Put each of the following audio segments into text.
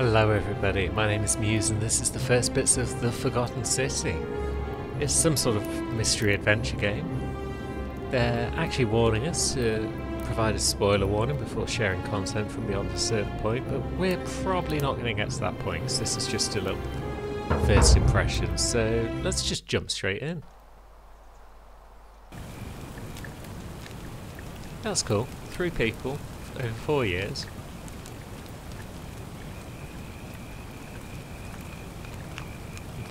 Hello everybody, my name is Muse and this is the first bits of The Forgotten City. It's some sort of mystery adventure game. They're actually warning us to provide a spoiler warning before sharing content from beyond a certain point, but we're probably not going to get to that point because this is just a little first impression, so let's just jump straight in. That's cool. Three people over four years.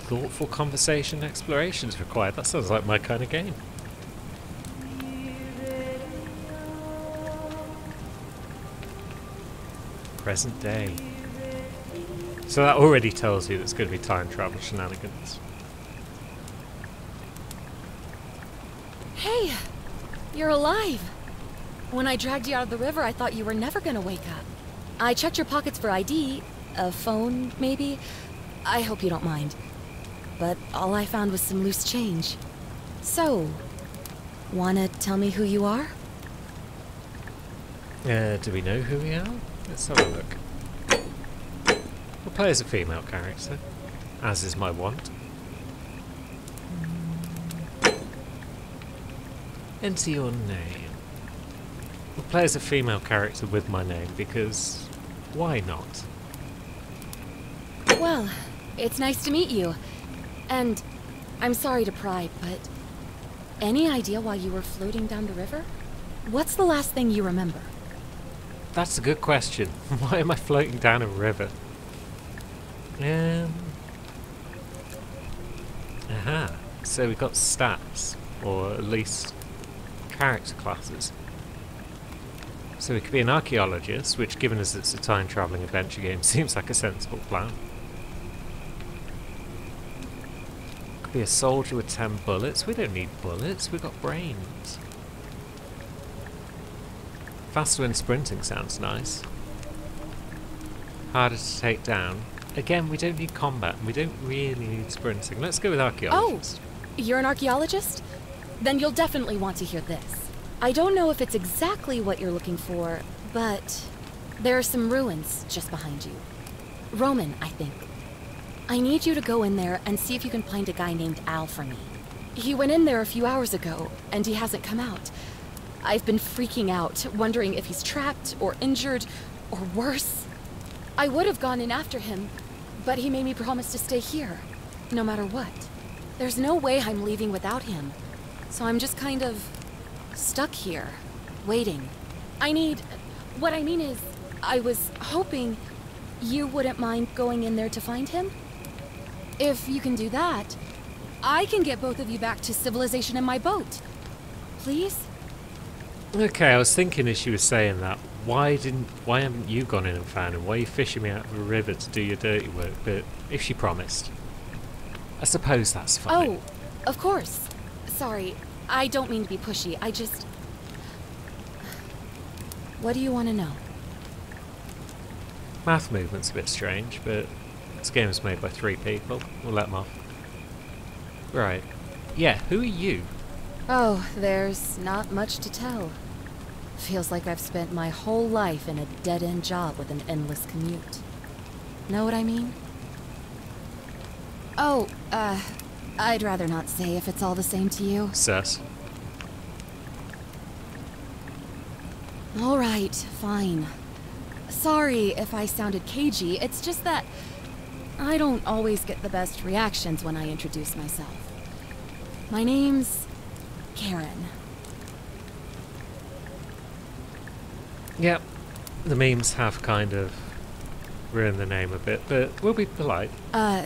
Thoughtful conversation exploration is required. That sounds like my kind of game. Present day. So that already tells you there's going to be time travel shenanigans. Hey, you're alive. When I dragged you out of the river, I thought you were never gonna wake up. I checked your pockets for ID, a phone, maybe. I hope you don't mind. But all I found was some loose change. So, wanna tell me who you are? Uh, do we know who we are? Let's have a look. We'll play as a female character, as is my want. Enter your name. We'll play as a female character with my name because why not? Well, it's nice to meet you. And I'm sorry to pry, but any idea why you were floating down the river? What's the last thing you remember? That's a good question. Why am I floating down a river? Um. Aha. So we've got stats, or at least character classes. So we could be an archaeologist, which, given as it's a time travelling adventure game, seems like a sensible plan. Could be a soldier with 10 bullets. We don't need bullets, we've got brains. Faster when sprinting sounds nice. Harder to take down. Again, we don't need combat. We don't really need sprinting. Let's go with archaeologist. Oh, you're an archaeologist? Then you'll definitely want to hear this. I don't know if it's exactly what you're looking for, but there are some ruins just behind you. Roman, I think. I need you to go in there and see if you can find a guy named Al for me. He went in there a few hours ago, and he hasn't come out. I've been freaking out, wondering if he's trapped or injured or worse. I would have gone in after him, but he made me promise to stay here, no matter what. There's no way I'm leaving without him, so I'm just kind of stuck here, waiting. I need. What I mean is, I was hoping you wouldn't mind going in there to find him? If you can do that, I can get both of you back to civilization in my boat. Please? Okay, I was thinking as she was saying that, why didn't, why haven't you gone in and found him? Why are you fishing me out of a river to do your dirty work? But if she promised, I suppose that's fine. Oh, of course. Sorry, I don't mean to be pushy. I just. What do you want to know? Math movement's a bit strange, but this game is made by three people. We'll let them off. Right. Yeah, who are you? Oh, there's not much to tell. Feels like I've spent my whole life in a dead end job with an endless commute. Know what I mean? Oh, uh, I'd rather not say if it's all the same to you. Sus. Alright, fine. Sorry if I sounded cagey, it's just that I don't always get the best reactions when I introduce myself. My name's Karen. Yep. The memes have kind of ruined the name a bit, but we'll be polite. Uh,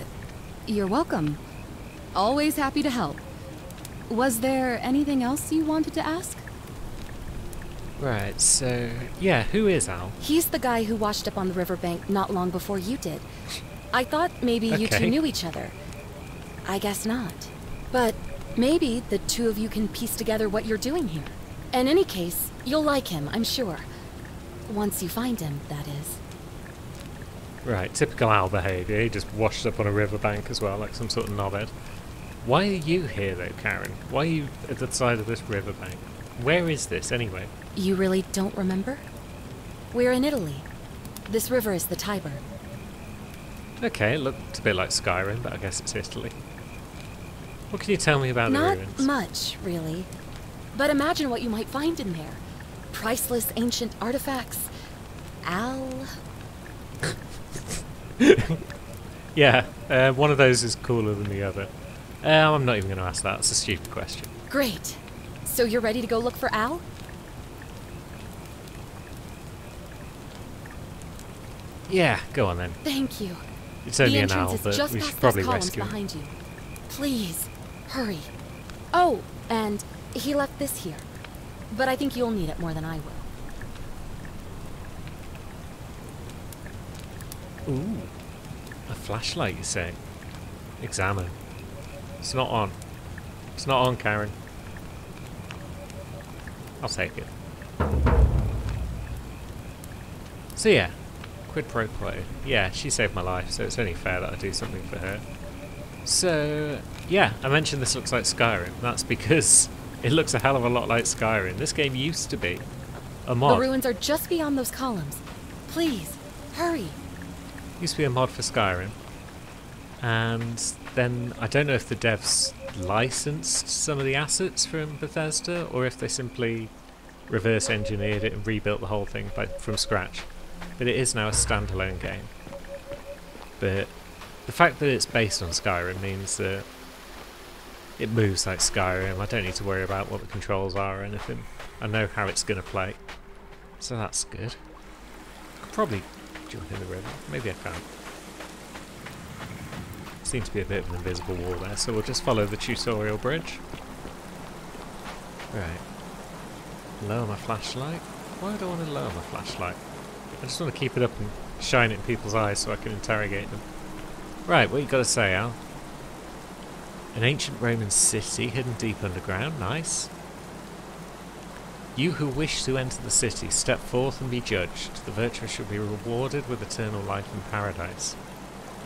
you're welcome. Always happy to help. Was there anything else you wanted to ask? Right, so yeah, who is Al? He's the guy who washed up on the riverbank not long before you did. I thought maybe you two knew each other. I guess not. But maybe the two of you can piece together what you're doing here. In any case, you'll like him, I'm sure. Once you find him, that is. Right, typical Al behaviour. He just washed up on a riverbank as well, like some sort of knobhead. Why are you here though, Karen? Why are you at the side of this riverbank? Where is this anyway? You really don't remember? We're in Italy. This river is the Tiber. Okay, it looked a bit like Skyrim, but I guess it's Italy. What can you tell me about Not the ruins? Not much, really. But imagine what you might find in there. Priceless ancient artifacts. Al. Yeah, uh, one of those is cooler than the other. Uh, I'm not even going to ask that. It's a stupid question. Great. So you're ready to go look for Al? Yeah, go on then. Thank you. It's only the an entrance owl, is but just we past should probably rescue him. behind you. Please, hurry. Oh, and he left this here. But I think you'll need it more than I will. Ooh, a flashlight, you say? Examine. It's not on. It's not on, Karen. I'll take it. So yeah, quid pro quo. Yeah, she saved my life, so it's only fair that I do something for her. So yeah, I mentioned this looks like Skyrim. That's because it looks a hell of a lot like Skyrim. This game used to be a mod. The ruins are just beyond those columns. Please, hurry. used to be a mod for Skyrim, and then I don't know if the devs licensed some of the assets from Bethesda or if they simply reverse engineered it and rebuilt the whole thing by, from scratch. But it is now a standalone game. But the fact that it's based on Skyrim means that it moves like Skyrim. I don't need to worry about what the controls are or anything. I know how it's going to play. So that's good. I Could probably jump in the river. Maybe I can't. Seems to be a bit of an invisible wall there, so we'll just follow the tutorial bridge. Right. Lower my flashlight. Why do I want to lower my flashlight? I just want to keep it up and shine it in people's eyes so I can interrogate them. Right, what you got to say, Al? An ancient Roman city hidden deep underground. Nice. You who wish to enter the city, step forth and be judged. The virtuous shall be rewarded with eternal life in paradise.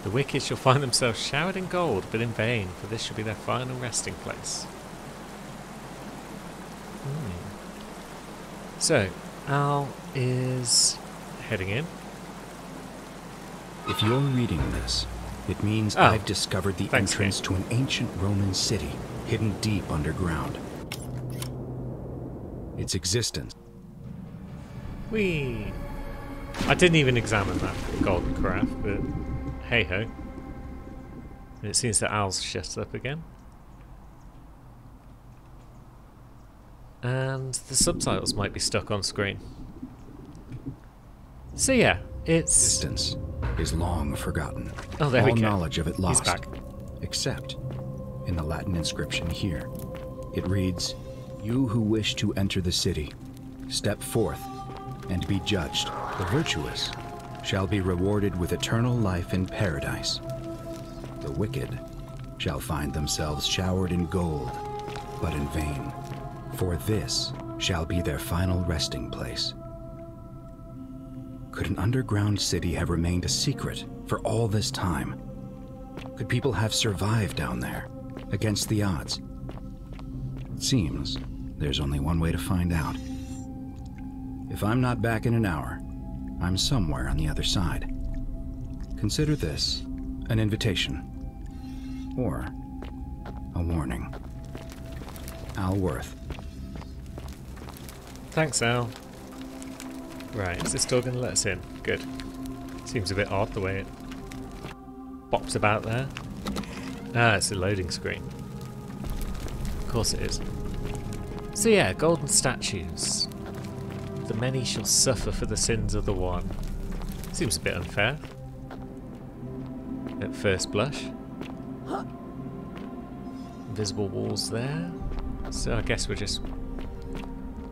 The wicked shall find themselves showered in gold, but in vain, for this shall be their final resting place. Hmm. So, Al is heading in. If you're reading this, it means Oh. I've discovered the Thanks, entrance to an ancient Roman city hidden deep underground. Its existence Whee! I didn't even examine that golden carafe, but hey ho. And it seems that Al's shut up again. And the subtitles might be stuck on screen. So yeah, it's existence is long forgotten. Oh, there All we go. knowledge of it He's lost. back. Except in the Latin inscription here. It reads, You who wish to enter the city, step forth and be judged. The virtuous shall be rewarded with eternal life in paradise. The wicked shall find themselves showered in gold, but in vain, for this shall be their final resting place. Could an underground city have remained a secret for all this time? Could people have survived down there, against the odds? It seems there's only one way to find out. If I'm not back in an hour, I'm somewhere on the other side. Consider this an invitation, or a warning. Al Worth. Thanks, Al. Right, is this still going to let us in? Good. Seems a bit odd the way it bops about there. Ah, it's a loading screen. Of course it is. So yeah, golden statues. The many shall suffer for the sins of the one. Seems a bit unfair. At first blush. Invisible walls there. So I guess we're just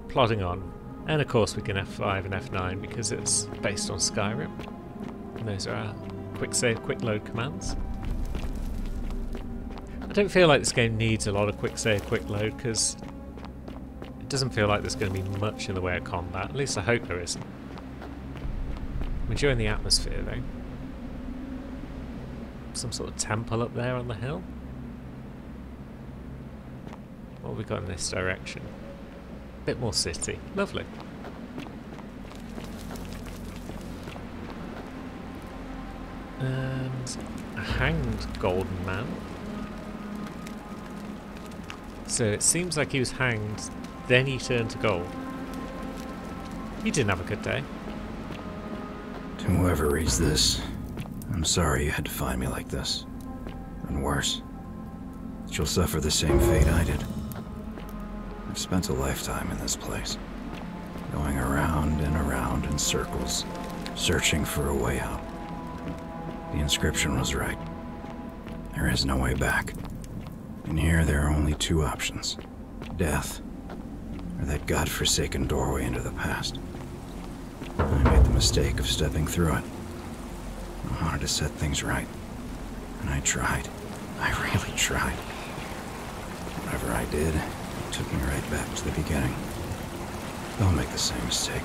plodding on. And of course we can F5 and F9 because it's based on Skyrim. And those are our quick save, quick load commands. I don't feel like this game needs a lot of quick save, quick load because it doesn't feel like there's going to be much in the way of combat. At least I hope there isn't. I'm enjoying the atmosphere though. Some sort of temple up there on the hill. What have we got in this direction? Bit more city. Lovely. And a hanged golden man. So it seems like he was hanged, then he turned to gold. He didn't have a good day. To whoever reads this, I'm sorry you had to find me like this. And worse, you'll suffer the same fate I did. I've spent a lifetime in this place, going around and around in circles, searching for a way out. The inscription was right. There is no way back. And here there are only two options death, or that god-forsaken doorway into the past. I made the mistake of stepping through it. I wanted to set things right. And I tried. I really tried. Whatever I did, took me right back to the beginning. Don't make the same mistake.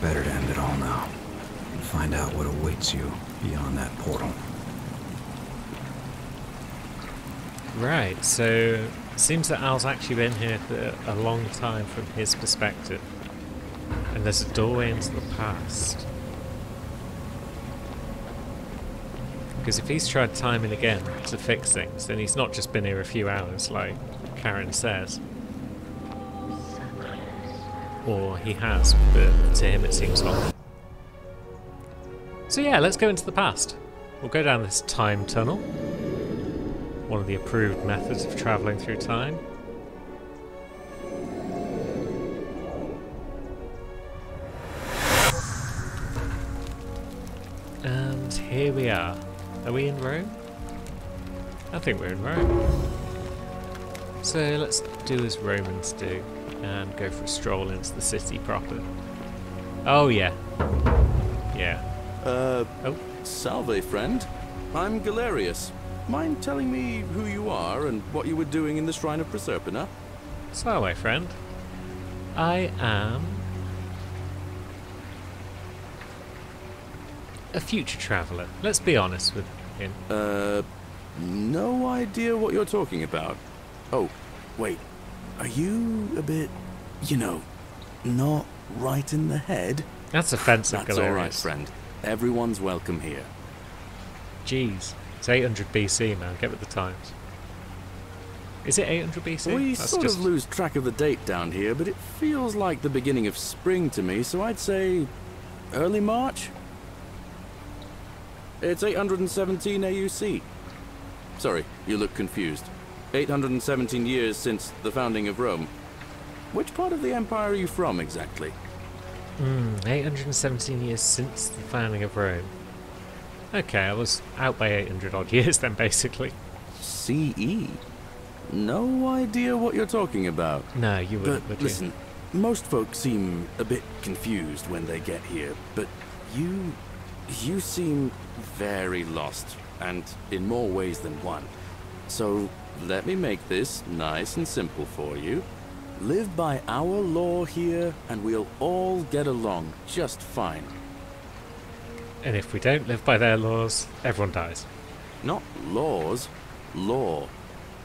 Better to end it all now and find out what awaits you beyond that portal. Right, so seems that Al's actually been here for a long time from his perspective. And there's a doorway into the past. Because if he's tried time and again to fix things, then he's not just been here a few hours, like Karen says. Or he has, but to him it seems long. So yeah, let's go into the past. We'll go down this time tunnel. One of the approved methods of travelling through time. And here we are. Are we in Rome? I think we're in Rome. So let's do as Romans do and go for a stroll into the city proper. Oh yeah. Yeah. Uh, Oh, salve, friend. I'm Galerius. Mind telling me who you are and what you were doing in the Shrine of Proserpina? Salve friend. I am a future traveller. Let's be honest with him. Uh, no idea what you're talking about. Oh, wait. Are you a bit, you know, not right in the head? That's offensive, That's all right, friend. Everyone's welcome here. Jeez. It's 800 BC, man. Get with the times. Is it 800 BC? We That's sort just of lose track of the date down here, but it feels like the beginning of spring to me, so I'd say early March? It's 817 AUC. Sorry, you look confused. 817 years since the founding of Rome. Which part of the empire are you from exactly? Mm, 817 years since the founding of Rome. Okay, I was out by 800 odd years then, basically. CE? No idea what you're talking about. No, you wouldn't, But would you? listen, most folks seem a bit confused when they get here, but you. you seem very lost, and in more ways than one. So let me make this nice and simple for you. Live by our law here, and we'll all get along just fine. And if we don't live by their laws, everyone dies. Not laws, law.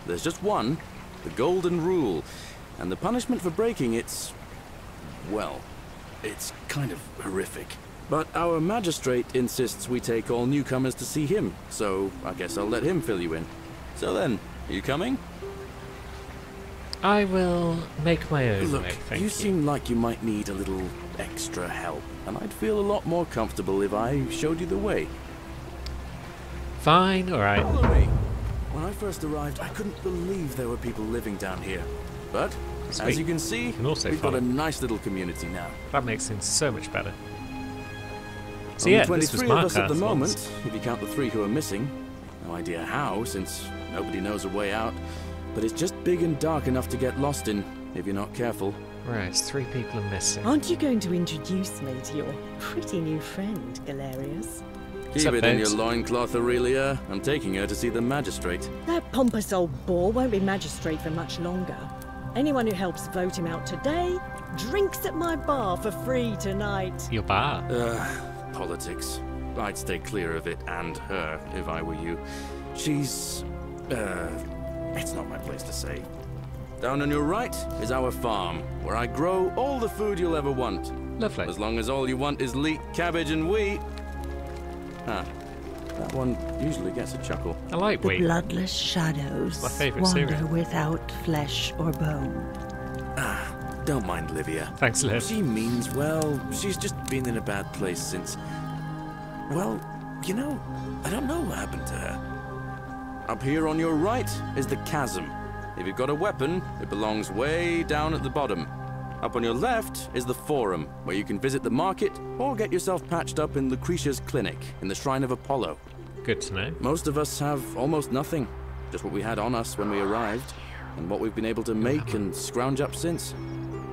There's just one, the Golden Rule, and the punishment for breaking it's. well, it's kind of horrific. But our magistrate insists we take all newcomers to see him, so I guess I'll let him fill you in. So then, you coming? I will make my own Look, way, thank you you. seem like you might need a little extra help, and I'd feel a lot more comfortable if I showed you the way. Fine, alright. Follow me. When I first arrived, I couldn't believe there were people living down here. But, Sweet. as you can see, can we've got a nice little community now. That makes things so much better. So Only yeah, 23 this was of us at the Arthur's. moment, if you count the three who are missing. No idea how, since nobody knows a way out. But it's just big and dark enough to get lost in, if you're not careful. Right, three people are missing. Aren't you going to introduce me to your pretty new friend, Galerius? Keep up, it in your babes? loincloth, Aurelia. I'm taking her to see the magistrate. That pompous old bore won't be magistrate for much longer. Anyone who helps vote him out today drinks at my bar for free tonight. Your bar. Ugh, politics. I'd stay clear of it and her if I were you. She's. Uh. It's not my place to say. Down on your right is our farm, where I grow all the food you'll ever want. Lovely. As long as all you want is leek, cabbage, and wheat. Huh. That one usually gets a chuckle. I like The wheat. bloodless shadows My favourite wander cereal. without flesh or bone. Don't mind Livia. Thanks, Liv. She means well. She's just been in a bad place since. Well, you know, I don't know what happened to her. Up here on your right is the chasm. If you've got a weapon, it belongs way down at the bottom. Up on your left is the forum, where you can visit the market or get yourself patched up in Lucretia's clinic in the Shrine of Apollo. Good to know. Most of us have almost nothing, just what we had on us when we arrived, and what we've been able to make and scrounge up since.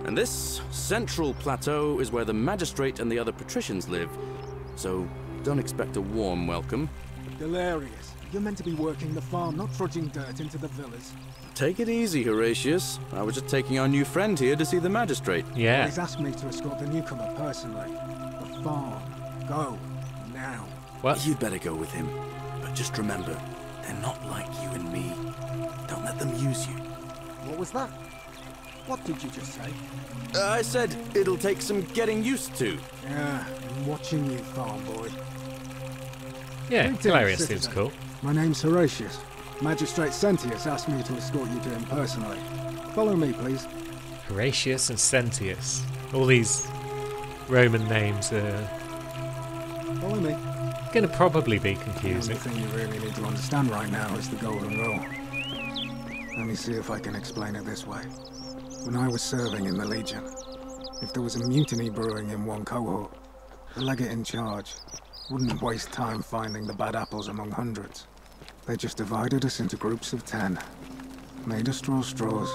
And this central plateau is where the magistrate and the other patricians live, so don't expect a warm welcome. Hilarious. You're meant to be working the farm, not trudging dirt into the villas. Take it easy, Horatius. I was just taking our new friend here to see the magistrate. Yeah. He's asked me to escort the newcomer personally. The farm. Go. Now. What? You'd better go with him. But just remember, they're not like you and me. Don't let them use you. What was that? What did you just say? Uh, I said it'll take some getting used to. Yeah, I'm watching you, farm boy. Yeah, Greetings, Galerius seems cool. My name's Horatius. Magistrate Sentius asked me to escort you to him personally. Follow me, please. Horatius and Sentius. All these Roman names are Follow me. going to probably be confusing. The only thing you really need to understand right now is the Golden Rule. Let me see if I can explain it this way. When I was serving in the Legion, if there was a mutiny brewing in one cohort, the legate in charge wouldn't waste time finding the bad apples among hundreds. They just divided us into groups of ten, made us draw straws,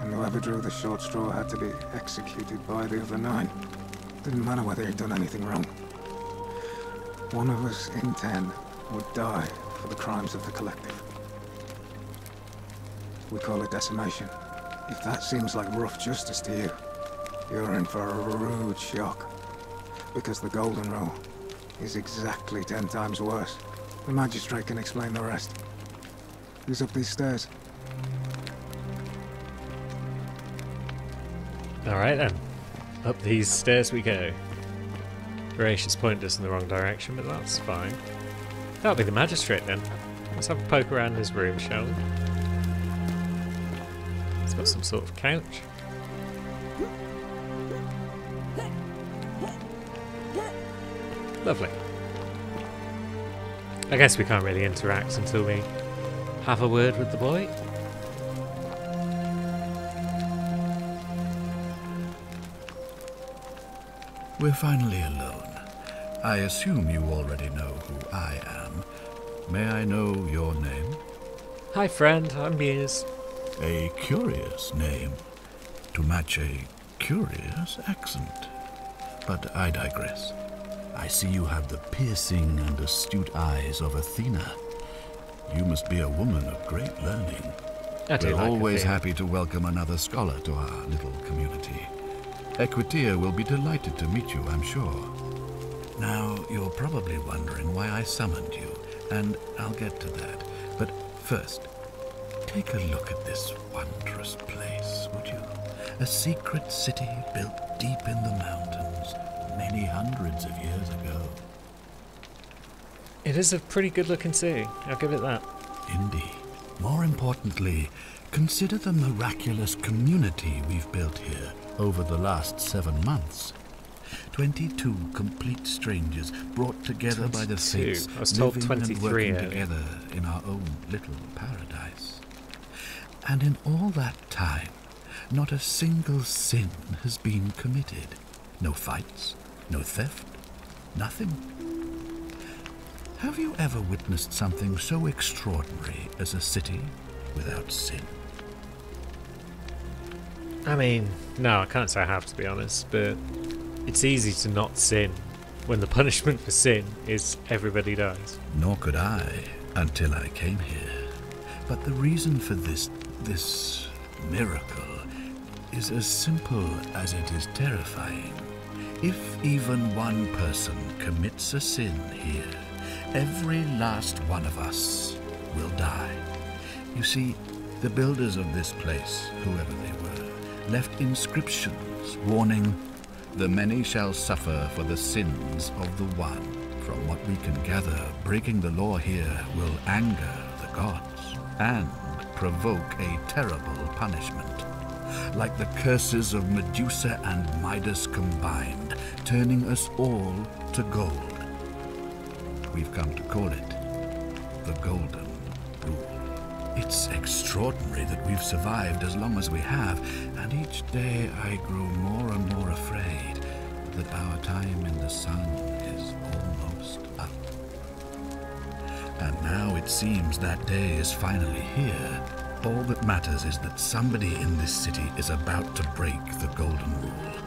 and whoever drew the short straw had to be executed by the other nine. Didn't matter whether he'd done anything wrong. One of us in ten would die for the crimes of the collective. We call it decimation. If that seems like rough justice to you, you're in for a rude shock. Because the Golden Rule is exactly ten times worse. The magistrate can explain the rest. Who's up these stairs? Alright then. Up these stairs we go. Horatius pointed us in the wrong direction, but that's fine. That'll be the magistrate then. Let's have a poke around his room, shall we? It's got some sort of couch. Lovely. I guess we can't really interact until we have a word with the boy. We're finally alone. I assume you already know who I am. May I know your name? Hi friend, I'm Muse. A curious name to match a curious accent. But I digress. I see you have the piercing and astute eyes of Athena. You must be a woman of great learning. I We're like always Athena. happy to welcome another scholar to our little community. Equitia will be delighted to meet you, I'm sure. Now, you're probably wondering why I summoned you, and I'll get to that. But first, take a look at this wondrous place, would you? A secret city built deep in the mountains many hundreds of years ago. It is a pretty good looking city, I'll give it that. Indeed. More importantly, consider the miraculous community we've built here over the last seven months. 22 complete strangers brought together by the 22. fates, I was told living and working earlier. together in our own little paradise. And in all that time, not a single sin has been committed. No fights, no theft, nothing. Have you ever witnessed something so extraordinary as a city without sin? I mean, no, I can't say I have to be honest, but it's easy to not sin when the punishment for sin is everybody dies. Nor could I until I came here. But the reason for this this miracle is as simple as it is terrifying. If even one person commits a sin here, every last one of us will die. You see, the builders of this place, whoever they were, left inscriptions warning, The many shall suffer for the sins of the one, From what we can gather, breaking the law here will anger the gods and provoke a terrible punishment. Like the curses of Medusa and Midas combined, turning us all to gold. We've come to call it the Golden Rule. It's extraordinary that we've survived as long as we have, and each day I grow more and more afraid that our time in the sun Now it seems that day is finally here. All that matters is that somebody in this city is about to break the Golden Rule.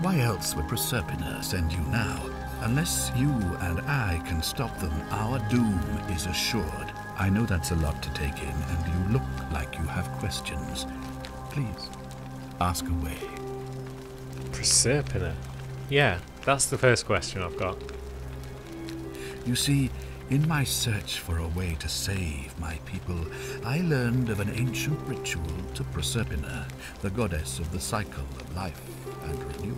Why else would Proserpina send you now? Unless you and I can stop them, our doom is assured. I know that's a lot to take in, and you look like you have questions. Please, ask away. Proserpina. Yeah, that's the first question I've got. You see, in my search for a way to save my people, I learned of an ancient ritual to Proserpina, the goddess of the cycle of life and renewal.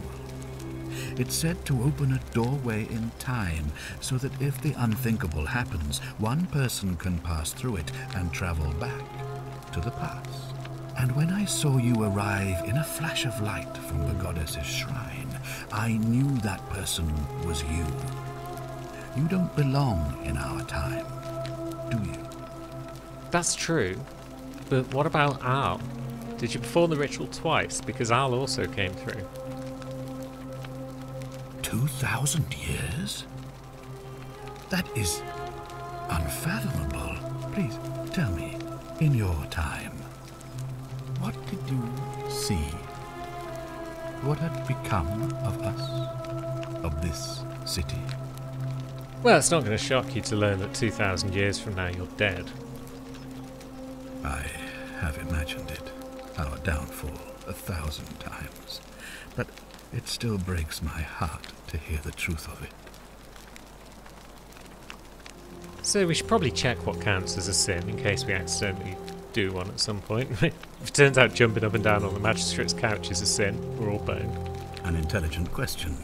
It's said to open a doorway in time so that if the unthinkable happens, one person can pass through it and travel back to the past. And when I saw you arrive in a flash of light from the goddess's shrine, I knew that person was you. You don't belong in our time, do you? That's true. But what about Al? Did you perform the ritual twice? Because Al also came through. Two thousand years? That is unfathomable. Please tell me, in your time, what did you see? What had become of us? Of this city? Well, it's not going to shock you to learn that 2,000 years from now you're dead. I have imagined it, our downfall, a thousand times. But it still breaks my heart to hear the truth of it. So we should probably check what counts as a sin in case we accidentally do one at some point. if it turns out jumping up and down on the magistrate's couch is a sin, we're all boned. An intelligent question.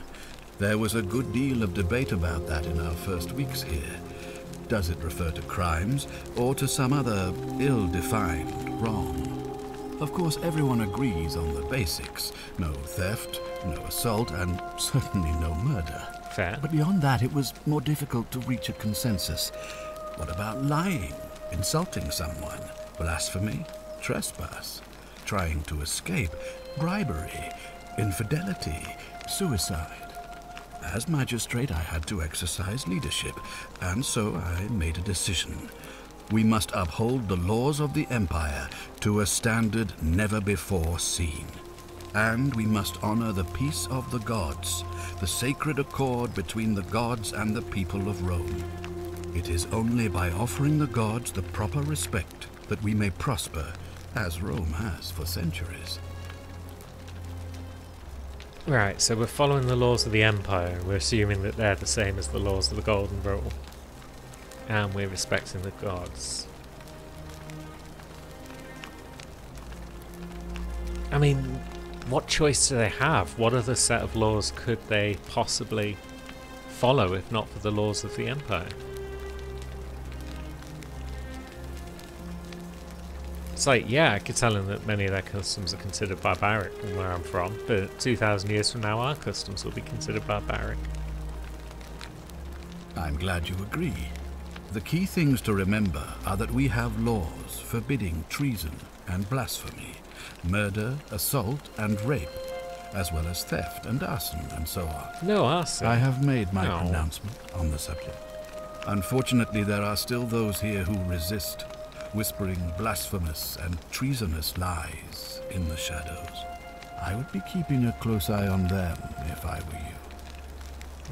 There was a good deal of debate about that in our first weeks here. Does it refer to crimes or to some other ill defined wrong? Of course, everyone agrees on the basics no theft, no assault, and certainly no murder. Fair. But beyond that, it was more difficult to reach a consensus. What about lying, insulting someone, blasphemy, trespass, trying to escape, bribery, infidelity, suicide? As magistrate, I had to exercise leadership, and so I made a decision. We must uphold the laws of the Empire to a standard never before seen. And we must honor the peace of the gods, the sacred accord between the gods and the people of Rome. It is only by offering the gods the proper respect that we may prosper, as Rome has for centuries. Right, so we're following the laws of the Empire. We're assuming that they're the same as the laws of the Golden Rule. And we're respecting the gods. I mean, what choice do they have? What other set of laws could they possibly follow if not for the laws of the Empire? It's like, yeah, I could tell them that many of their customs are considered barbaric from where I'm from, but 2,000 years from now, our customs will be considered barbaric. I'm glad you agree. The key things to remember are that we have laws forbidding treason and blasphemy, murder, assault, and rape, as well as theft and arson and so on. No arson. I have made my No. pronouncement on the subject. Unfortunately, there are still those here who resist, whispering blasphemous and treasonous lies in the shadows. I would be keeping a close eye on them if I were you.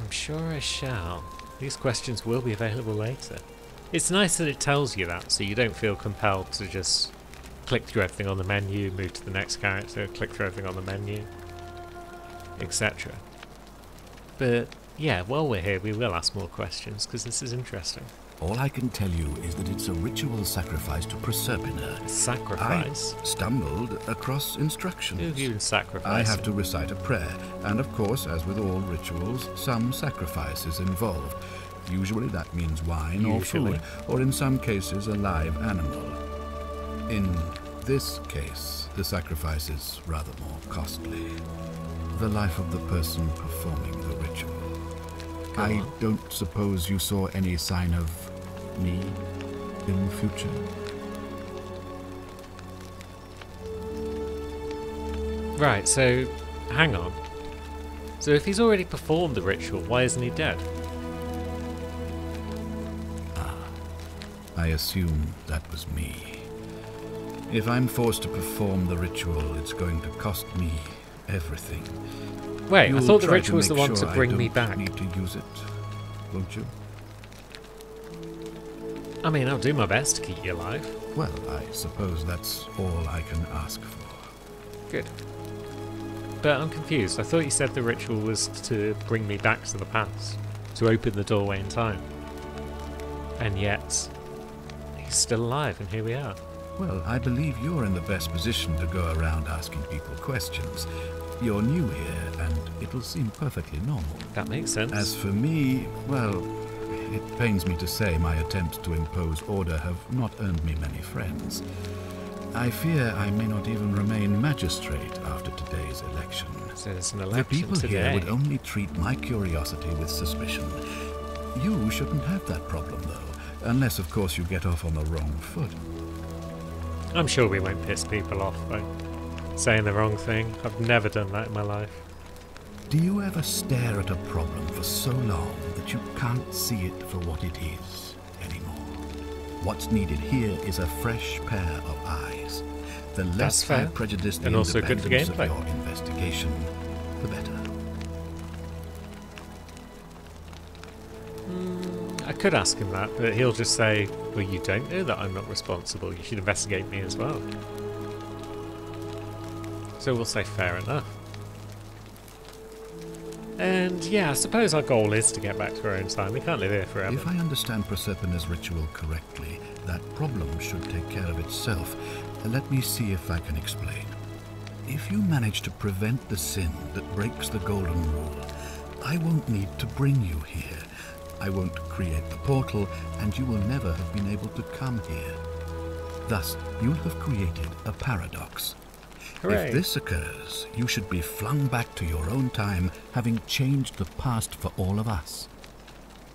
I'm sure I shall. These questions will be available later. It's nice that it tells you that, so you don't feel compelled to just click through everything on the menu, move to the next character, click through everything on the menu, etc. But yeah, while we're here, we will ask more questions because this is interesting. All I can tell you is that it's a ritual sacrifice to Proserpina. Sacrifice. I stumbled across instructions. Who you I have to recite a prayer, and of course, as with all rituals, some sacrifice is involved. Usually that means wine or food, or in some cases a live animal. In this case, the sacrifice is rather more costly. The life of the person performing the ritual. Go I don't suppose you saw any sign of me in the future? Right, so hang on. So if he's already performed the ritual, why isn't he dead? Ah, I assume that was me. If I'm forced to perform the ritual, it's going to cost me everything. Wait, I You'll thought the ritual was the one to sure I bring me back. Need to use it, won't you? I mean, I'll do my best to keep you alive. Well, I suppose that's all I can ask for. Good. But I'm confused. I thought you said the ritual was to bring me back to the past, to open the doorway in time. And yet, he's still alive, and here we are. Well, I believe you're in the best position to go around asking people questions. You're new here, and it'll seem perfectly normal. That makes sense. As for me, well, it pains me to say my attempts to impose order have not earned me many friends. I fear I may not even remain magistrate after today's election. so there's an The people today. here would only treat my curiosity with suspicion. You shouldn't have that problem, though, unless, of course, you get off on the wrong foot. I'm sure we won't piss people off by saying the wrong thing. I've never done that in my life. Do you ever stare at a problem for so long that you can't see it for what it is anymore? What's needed here is a fresh pair of eyes. The That's less fair. I prejudice the And also good for independence of gameplay. your investigation, could ask him that, but he'll just say, Well, you don't know that I'm not responsible. You should investigate me as well. So we'll say fair enough. And yeah, I suppose our goal is to get back to our own time. We can't live here forever. If I understand Proserpina's ritual correctly, that problem should take care of itself. Let me see if I can explain. If you manage to prevent the sin that breaks the Golden Rule, I won't need to bring you here. I won't create the portal, and you will never have been able to come here. Thus, you'll have created a paradox. Hooray. If this occurs, you should be flung back to your own time, having changed the past for all of us.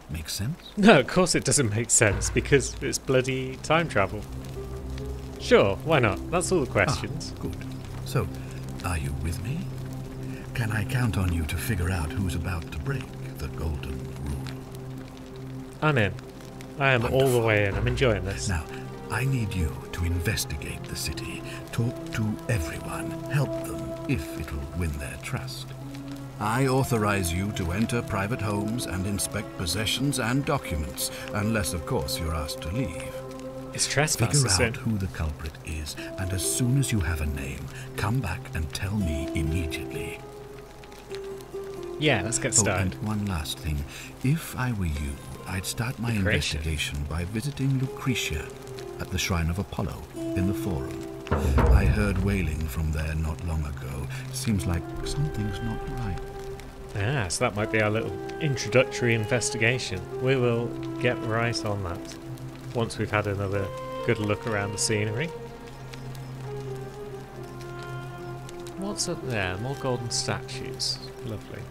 Make sense? No, of course it doesn't make sense because it's bloody time travel. Sure, why not? That's all the questions. Ah, good. So, are you with me? Can I count on you to figure out who's about to break the golden? I'm in. I am all the way in. I'm enjoying this. Now, I need you to investigate the city, talk to everyone, help them if it'll win their trust. I authorize you to enter private homes and inspect possessions and documents, unless, of course, you're asked to leave. It's Figure trespass, is out who the culprit is, and as soon as you have a name, come back and tell me immediately. Yeah, let's get Oh, started. and one last thing. If I were you, I'd start my Lucretia. investigation by visiting Lucretia at the Shrine of Apollo in the Forum. I heard wailing from there not long ago. Seems like something's not right. Ah, so that might be our little introductory investigation. We will get right on that once we've had another good look around the scenery. What's up there? More golden statues. Lovely.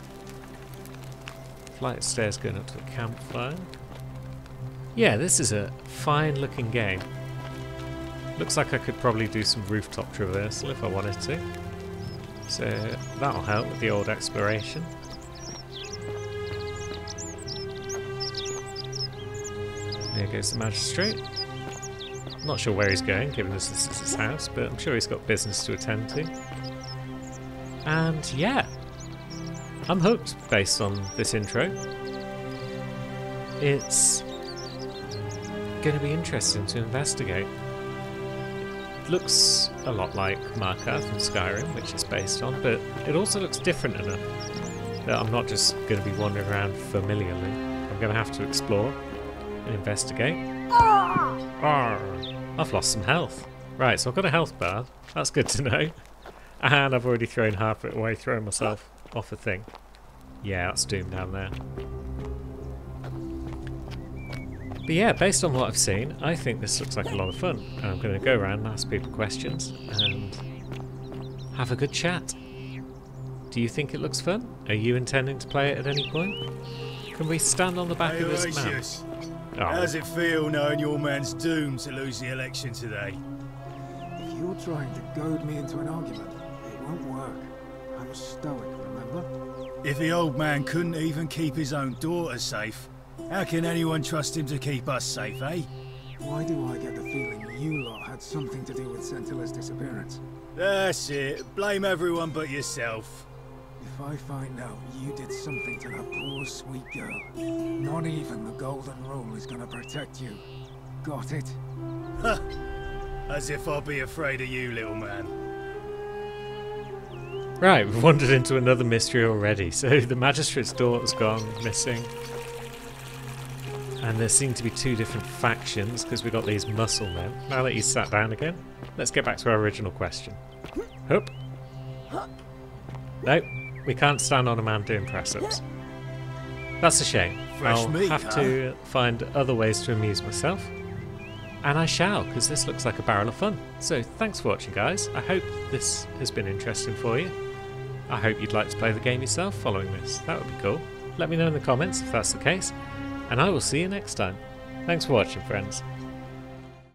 Flight of stairs going up to the campfire. Yeah, this is a fine looking game. Looks like I could probably do some rooftop traversal if I wanted to. So that'll help with the old exploration. There goes the magistrate. Not sure where he's going, given this is his house, but I'm sure he's got business to attend to. And yeah, I'm hooked based on this intro. It's going to be interesting to investigate. It looks a lot like Markarth from Skyrim, which it's based on, but it also looks different enough that I'm not just going to be wandering around familiarly. I'm going to have to explore and investigate. Ah! Arr, I've lost some health. Right, so I've got a health bar. That's good to know. And I've already thrown half of it away, throwing myself off a thing. Yeah, that's Doom down there. But yeah, based on what I've seen, I think this looks like a lot of fun. And I'm going to go around and ask people questions and have a good chat. Do you think it looks fun? Are you intending to play it at any point? Can we stand on the back Hey, of this map? Horatius, Oh, How's it feel knowing your man's doomed to lose the election today? If you're trying to goad me into an argument, it won't work. I was stoic, remember? If the old man couldn't even keep his own daughter safe, how can anyone trust him to keep us safe, eh? Why do I get the feeling you lot had something to do with Centilla's disappearance? That's it. Blame everyone but yourself. If I find out you did something to that poor sweet girl, not even the Golden Rule is gonna protect you. Got it? As if I'll be afraid of you, little man. Right, we've wandered into another mystery already. So the magistrate's daughter's gone missing. And there seem to be two different factions because we've got these muscle men. Now that he's sat down again, let's get back to our original question. Hup. No, we can't stand on a man doing press ups. That's a shame. Fresh I'll meat, have huh? to find other ways to amuse myself. And I shall, because this looks like a barrel of fun. So thanks for watching, guys. I hope this has been interesting for you. I hope you'd like to play the game yourself following this. That would be cool. Let me know in the comments if that's the case. And I will see you next time. Thanks for watching, friends.